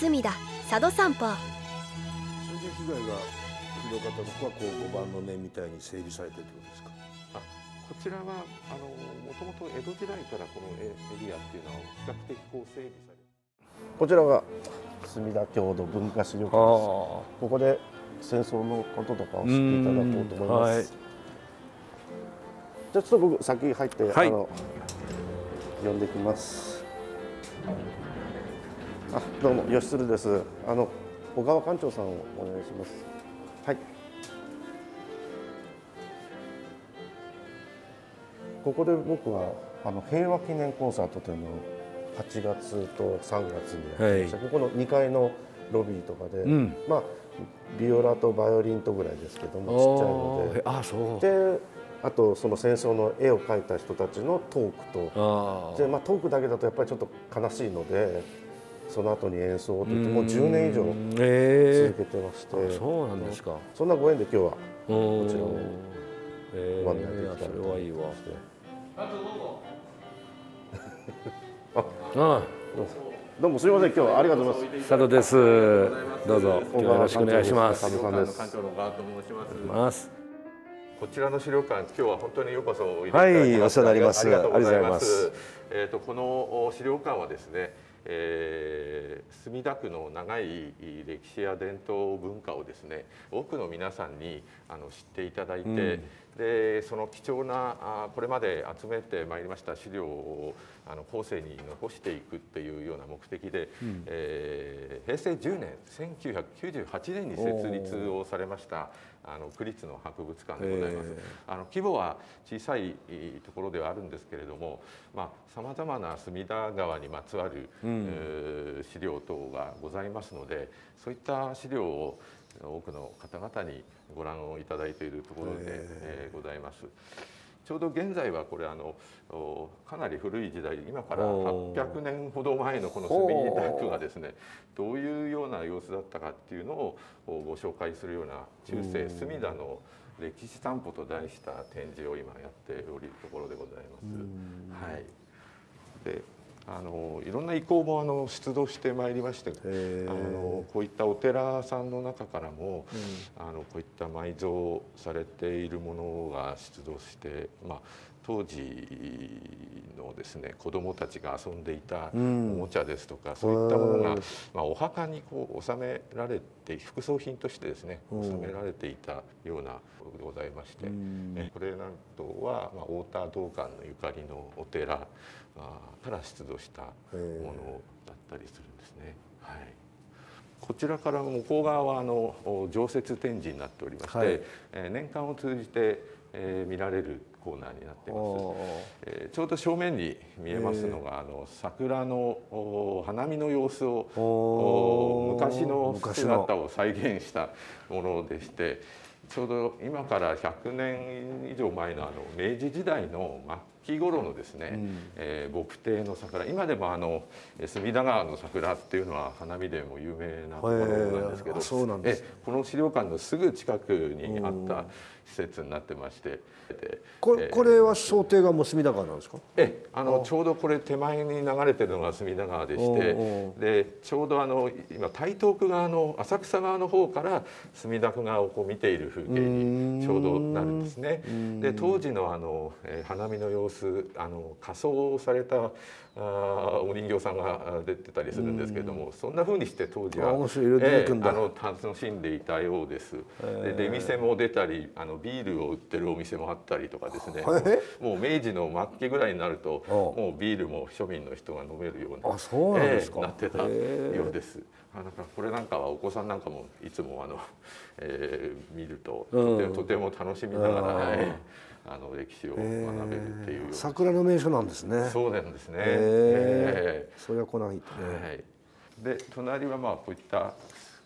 隅田佐渡散歩。それで被害がひどかったとこはこう5番の目みたいに整理されてるってことですか？こちらはあのもともと江戸時代からこのエエリアっていうのは比較的こう整備されてこちらが墨田郷土文化資料館です。ここで戦争のこととかを知っていただこうと思います、はい。じゃあちょっと僕先入って、はい。あの呼んできますあどうも吉鶴です。あの小川館長さんをお願いします。はい。ここで僕はあの平和記念コンサートというのを8月と3月にやってました、ここの2階のロビーとかで、ん。まあビオラとバイオリンとぐらいですけどもちっちゃいので。あそう。であとその戦争の絵を描いた人たちのトークとあで、まあ、トークだけだとやっぱりちょっと悲しいのでその後に演奏といってもう10年以上え続けてまして、えそうなんですか。そんなご縁で今日はここちらをえご案内できたらとそれはいいわしてあどうもすみません。今日はありがとうございます。佐渡です。どうぞ。今日はよろしくお願いします。佐渡さんです。館長の川と申しますます。こちらの資料館、今日は本当にようこそおいでいたはいだきました。お世話になります。ありがとうございありがとうございま。ます。すえっ、とこの資料館はですね、えー墨田区の長い歴史や伝統文化をですね、多くの皆さんにあの知っていただいて、でその貴重なあこれまで集めてまいりました資料をあの後世に残していくっていうような目的で、えー平成10年1998年に設立をされましたあの区立の博物館でございます。あの規模は小さいところではあるんですけれども、まあ様々な隅田川にまつわる、えー資料等がございますので、そういった資料を多くの方々にご覧をいただいているところで、えーございます。ちょうど現在はこれあのおかなり古い時代今からおー800年ほど前のこの墨田区がですねどういうような様子だったかっていうのをおご紹介するような中世墨田の歴史散歩と題した展示を今やっておりるところでございます。はい。で、あのいろんな意向もあの出土してまいりまして、あのこういったお寺さんの中からも、あのこういった埋蔵されているものが出土して、まあ当時のですね子どもたちが遊んでいたおもちゃですとか、そういったものが、まあ、お墓にこう収められて副葬品としてですね収められていたようなでございまして、えこれなんとは、まあ、太田道館のゆかりのお寺あから出土したものだったりするんですね。はい。こちらから向こう側はあのお常設展示になっておりまして、はい。えー年間を通じて、えー見られるコーナーになっています。おえーちょうど正面に見えますのが、あの桜のお花見の様子をお昔の昔の。姿を再現したものでしてちょうど今から100年以上前のあの明治時代の末期頃のですね、えー牧庭の桜今でもあのえー隅田川の桜っていうのは花見でも有名なところなんですけど、そうなんです。えこの資料館のすぐ近くにあった施設になってまして。でこれこれは想定がもう隅田川なんですか？ええあのちょうどこれ手前に流れてるのが隅田川でしておでちょうどあの今台東区側の浅草側の方から墨田区側をこう見ている風景にちょうどなるんですね。で当時のあの、えー花見の様子あの仮装されたあーお人形さんがあ出てたりするんですけどもそんな風にして当時はええあの楽しんでいたようです。で出店も出たりあのビールを売ってるお店もあったりとかですね。もう明治の末期ぐらいになるとおもうビールも庶民の人が飲めるようなあそうなんですか。ええなってたようです。あだからこれなんかはお子さんなんかもいつもあの、えー見るととて,、も楽しみながら、ええあの歴史を学べるっていうような、桜の名所なんですね。そうなんですね。へえええ。それは来ないとね。はい、で隣はまあこういった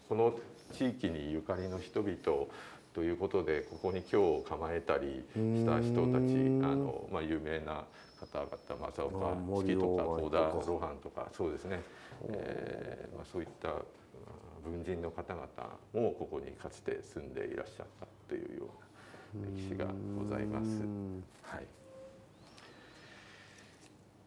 この地域にゆかりの人々ということでここに今日構えたりした人たちあの、まあ、有名な方々正岡式とか幸田露伴とかそうですね、えーまあ、そういったあ文人の方々もここにかつて住んでいらっしゃったというような歴史がございます。はい。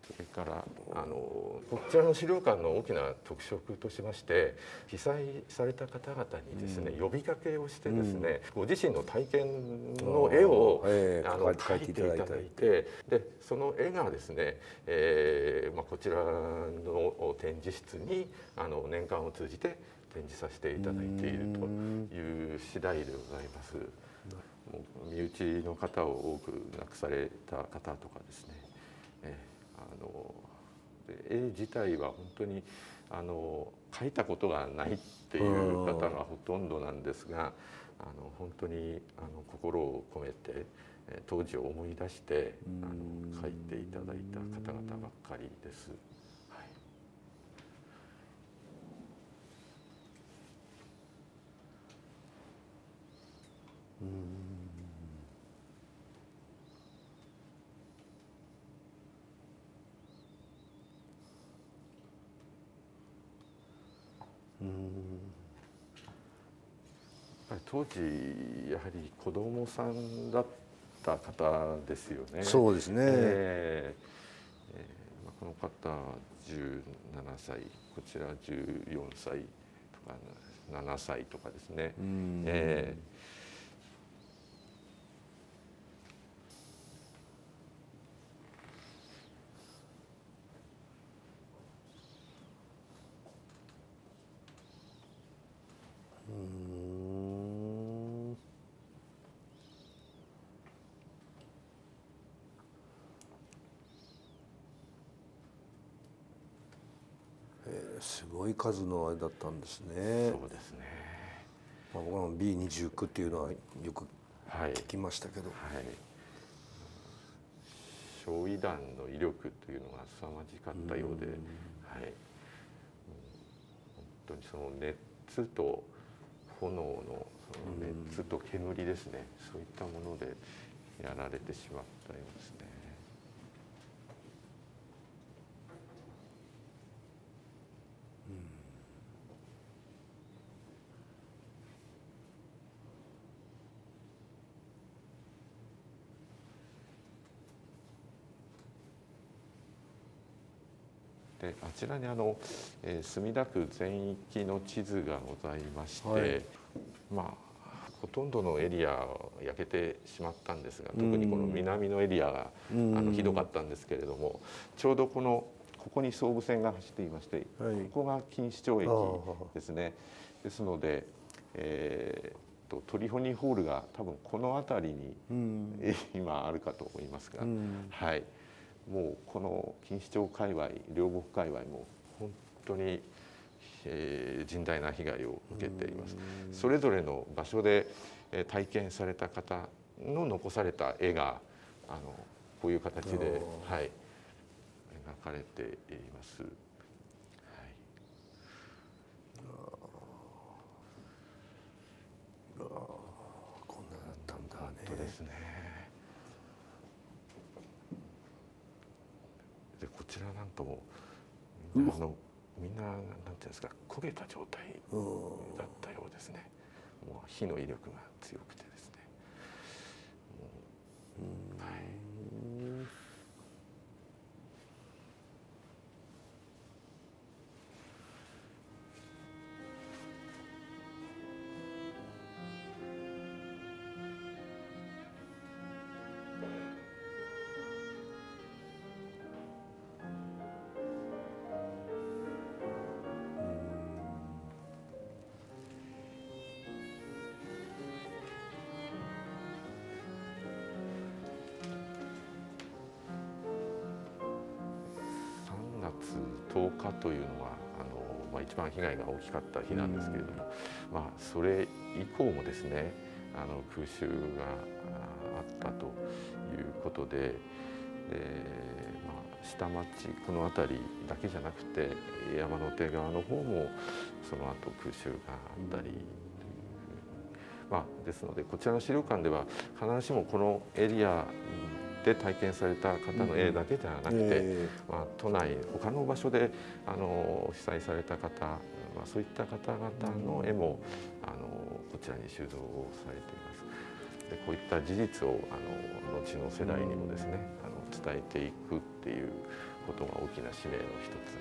それからあのこちらの資料館の大きな特色としまして被災された方々にですね、うん、呼びかけをしてですね、うん、ご自身の体験の絵を、えー、あの描いていただいてでその絵がですね、えーまあ、こちらの展示室にあの年間を通じて展示させていただいているという次第でございます。身内の方を多く亡くされた方とかですね、えあの絵自体は本当にあの描いたことがないっていう方がほとんどなんですがあの本当にあの心を込めて当時を思い出してあの描いていただいた方々ばっかりです。当時やはり子供さんだった方ですよね。そうですね。えー、えー、この方17歳、こちら14歳とか7歳とかですね。えーすごい数のあれだったんですね。そうですね。まあ、僕は B29 っていうのはよく聞きましたけど。はい。はい、焼夷弾の威力というのが凄まじかったようで、はい。本当にその熱と炎のその熱と煙ですね。そういったものでやられてしまったようですね。であちらにあの、えー、墨田区全域の地図がございまして、はい、まあほとんどのエリア焼けてしまったんですが特にこの南のエリアがあのひどかったんですけれどもちょうどこのここに総武線が走っていまして、はい、ここが錦糸町駅ですね。ですので、えー、とトリフォニーホールが多分この辺りに、今あるかと思いますが、はい。もうこの錦糸町界隈両国界隈も本当に、えー、甚大な被害を受けています。それぞれの場所で体験された方の残された絵があのこういう形で、はい、描かれています。こんなだったんだね。本当ですね。ちらなんとも、うん、あのみんななんていうんですか焦げた状態だったようですね。もう火の威力が強くてですね。はい。10日というのはあの、まあ、一番被害が大きかった日なんですけれども、まあ、それ以降もですねあの空襲があったということでで、まあ、下町この辺りだけじゃなくて山手側の方もその後空襲があったり。まあ、ですのでこちらの資料館では必ずしもこのエリアで体験された方の絵だけではなくて、まあ、都内他の場所であの被災された方、まあ、そういった方々の絵もあのこちらに収蔵されています。でこういった事実をあの後の世代にもですねあの伝えていくっていうことが大きな使命の一つ